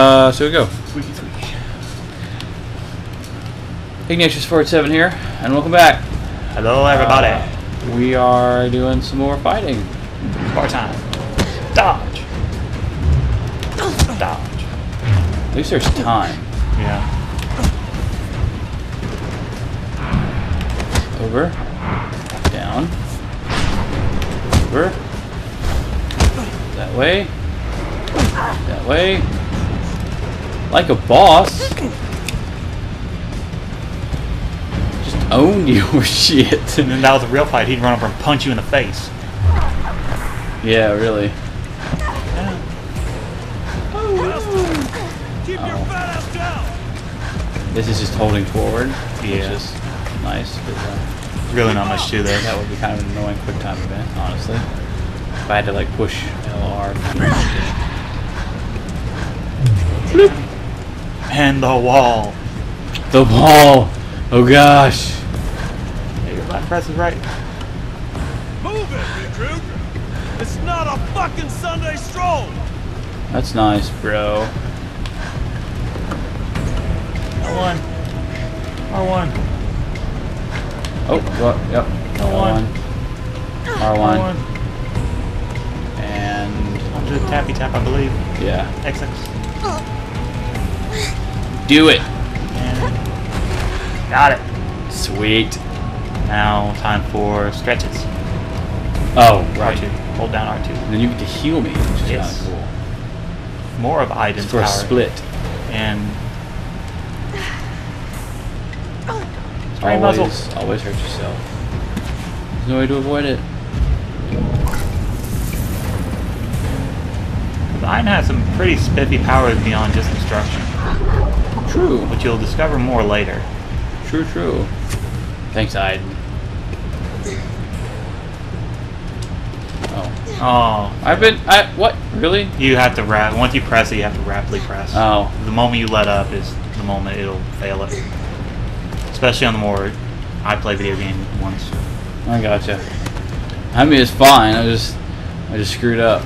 Uh, so we go. Squeaky squeak. Ignatius Ford Seven here, and welcome back. Hello, everybody. Uh, we are doing some more fighting. Bar time. Dodge. Dodge. At least there's time. Yeah. Over. Down. Over. That way. That way. Like a boss. Just owned your shit. And then that was a real fight. He'd run over and punch you in the face. Yeah, really. Keep your Oh. fat ass down! This is just holding forward, which Yeah. nice. nice. 'cause, uh, Really not much to this. that would be kind of an annoying quick time event, honestly. If I had to like push LR. And the wall. The wall. Oh gosh! Yeah, your left press is right. Move it, recruit! It's not a fucking Sunday stroll! That's nice, bro. R1. R1. Oh, well, yep. L1. R1. R1. And Onto the tappy tap, I believe. yeah. XX. Do it! And got it. Sweet. Now time for stretches. Oh, right. R2. Hold down R2. And then you get to heal me, which is Yes. kind of cool. More of Aiden's It's for a split. And Spray muzzle. Always, always hurt yourself. There's no way to avoid it. Aiden has some pretty spiffy powers beyond just destruction, True. which you'll discover more later. True, true. Thanks, Aiden. Oh. Oh, I've been. I. What? Really? you have to rap. Once you press it, you have to rapidly press. Oh. The moment you let up is the moment it'll fail it. Especially on the more I play video game ones. I gotcha. I mean, it's fine. I just. I just screwed up.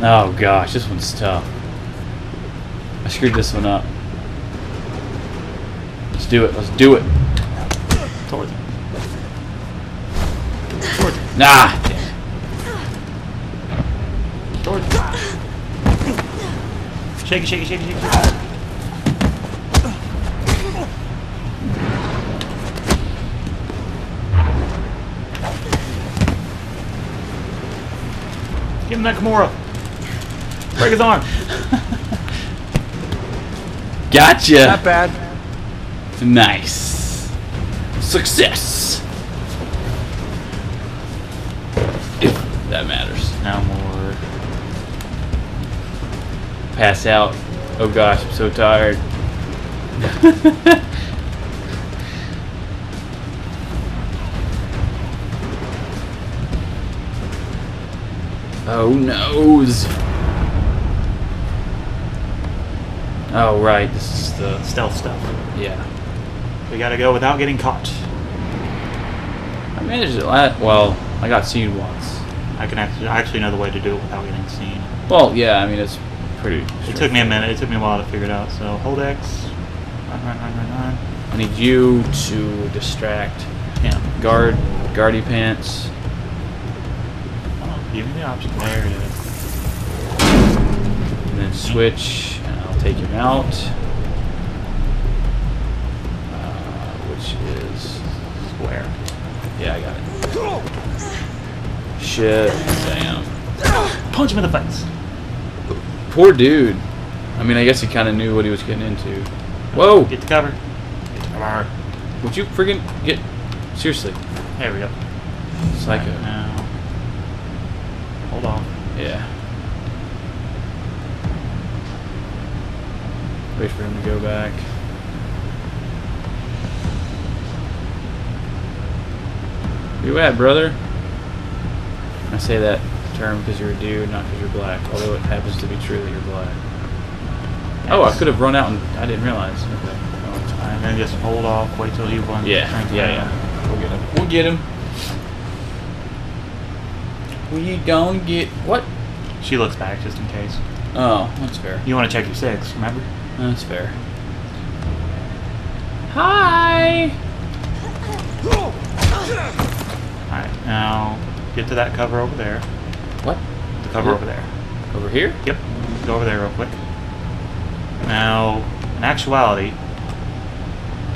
Oh gosh, this one's tough. I screwed this one up. Let's do it. Let's do it. Towards it. Towards it. Nah. Towards it. Shake it, shake it, shake it, shake it. Give him that Kimura. Break his arm. Gotcha. Not bad. Nice. Success. If that matters. Now more. Pass out. Oh gosh, I'm so tired. oh noes. Oh right, this is the Stealth stuff. yeah. We gotta go without getting caught. I managed it last. Well, I got seen once. I can actually, I actually know the way to do it without getting seen. Well, yeah, I mean it's pretty. It took me a minute. It took me a while to figure it out. So hold X. Run, run, run, run, run. I need you to distract Yeah. guard, guardy pants. Oh, give me the option. There it is. and then switch, and I'll take him out. Uh, which is Square. yeah, I got it. Shit, damn. Punch him in the face. Poor dude. I mean, I guess he kind of knew what he was getting into. Whoa! Get the cover. Get the cover. Would you friggin' get seriously? There we go. Psycho. Right now. Hold on. Yeah. Wait for him to go back. You at, brother? I say that term because you're a dude, not because you're black. Although it happens to be true that you're black. Oh, I could have run out and I didn't realize. Okay. Oh, it's fine. And then just hold off. Wait till he runs. Yeah, yeah, yeah. We'll get him. We'll get him. We gonna get what? She looks back just in case. Oh, that's fair. You want to check your six, remember? That's fair. Hi. Alright, now get to that cover over there. What? The cover over there. Over here? Yep. Go over there real quick. Now, in actuality,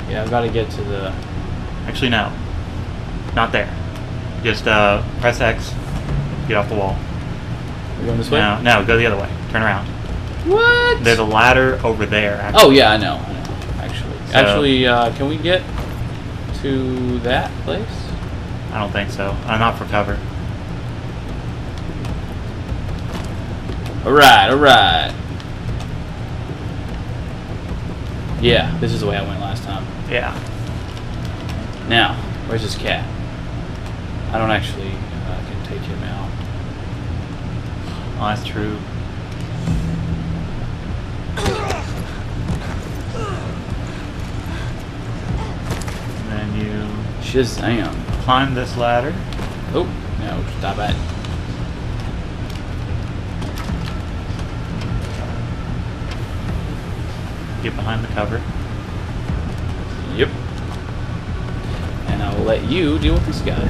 Yeah, I've got to get to the. actually no. Not there. Just uh, press X, get off the wall. We're going this way. Now, no, go the other way. Turn around. What? There's a ladder over there. Actually. Oh yeah, I know. I know. Actually, So- actually, uh, can we get to that place? I don't think so. Uh, not for cover. All right, all right. Yeah, this is the way I went last time. Yeah. Now, where's this cat? I don't actually uh, can take him out. Oh, that's true. And then you Shazam! Climb this ladder. Oh no, stop it. Get behind the cover. Yep. And I will let you deal with this guy.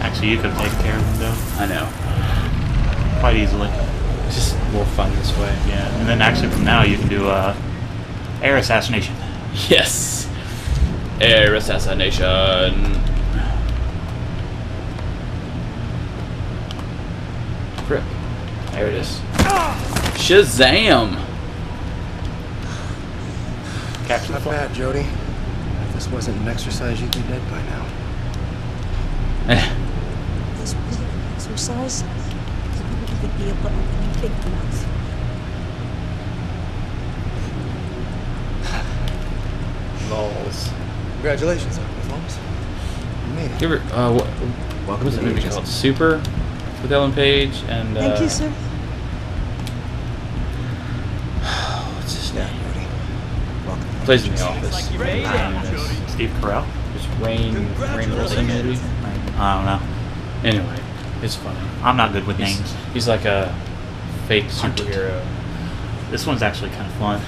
Actually, you could take care of him though, I know. quite easily. It's just more fun this way. Yeah. And then actually from now you can do uh, air assassination. Yes. Air assassination. Frick. There it is. Shazam! Capture the Not bad, Jodie. If this wasn't an exercise, you'd be dead by now. Eh. This was an exercise. You wouldn't even be able to open your big mouth. Balls. Congratulations, Uncle Holmes. You made it. You ever, uh, what, Welcome to the movie called? Super? With Ellen Page and, uh... Thank you, sir. What's his Yeah, name? Jodie. Welcome. Plays in the office. you made it, Name is- Jodie. Steve Carell. It's Rainn, Rainn Wilson maybe? I don't know. Anyway, it's funny. I'm not good with He's, names. he's like a fake superhero. This one's actually kind of fun.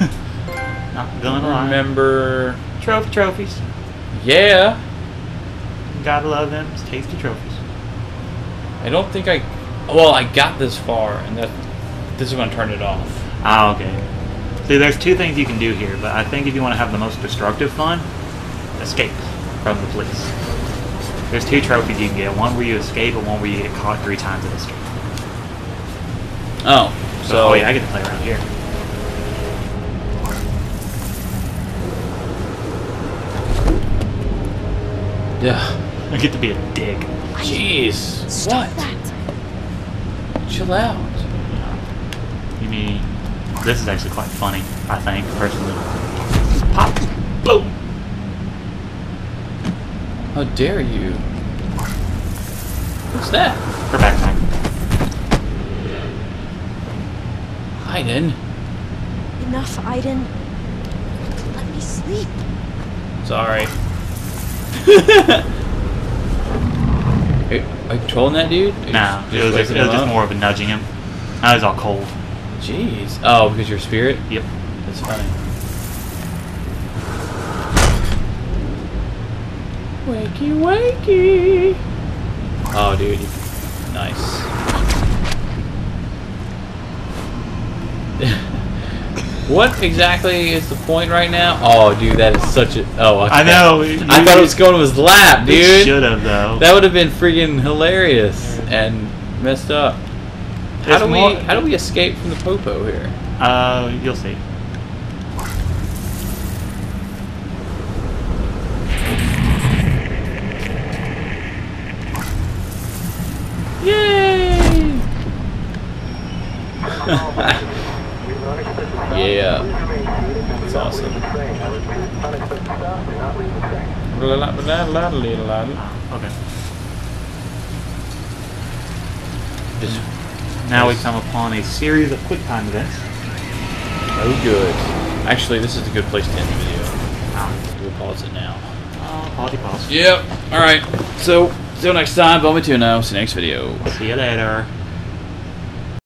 not gonna lie. Remember? Trophy trophies. Yeah. Gotta love them. It's tasty trophies. I don't think I. Well, I got this far, and that this is gonna turn it off. Ah, okay. See, there's two things you can do here, but I think if you want to have the most destructive fun, escape from the police. There's two trophies you can get. One where you escape, and one where you get caught three times and escape. Oh, So, so oh yeah, I get to play around here. Yeah. I get to be a dick. Jeez, Stop what? that. Chill out. You mean this is actually quite funny? I think personally. Pop, boom. How dare you? What's that? Her backpack. Aiden. Enough, Aiden. Let me sleep. Sorry. Are, are you controlling that dude? Are you No, just it was, just, it was just more of a nudging him. Now was all cold. Jeez. Oh, because your spirit? Yep. That's funny. Wakey, wakey. Oh, dude. Nice. What exactly is the point right now? Oh, dude, that is such a. Oh, I know. I thought it was going to his lap, dude. Should have though. That would have been freaking hilarious and messed up. How There's do we more- how do we escape from the popo here? Uh, you'll see. Yay! yeah. That's awesome. Okay. Just Now we come upon a series of quick time events. oh good. Actually, this is a good place to end the video. We'll pause it now. Uh, oh, pause, pause. Yep. All right. So, till next time, Bummy Tuno. See you next video. See you later.